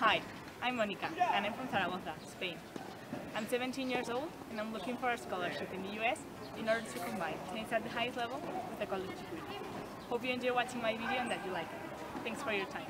Hi, I'm Monica and I'm from Zaragoza, Spain. I'm 17 years old and I'm looking for a scholarship in the US in order to combine tennis at the highest level with a college degree. Hope you enjoy watching my video and that you like it. Thanks for your time.